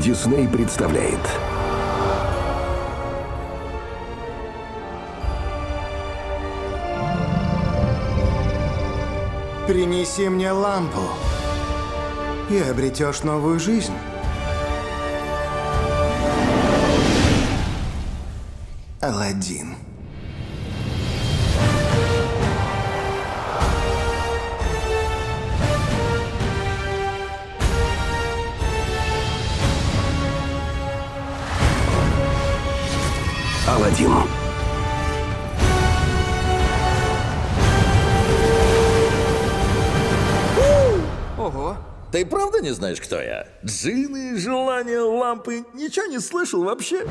Дисней представляет Принеси мне лампу, и обретешь новую жизнь. Аладдин. Аладдин. Ого. Ты правда не знаешь, кто я? Джины, желания, лампы. Ничего не слышал вообще?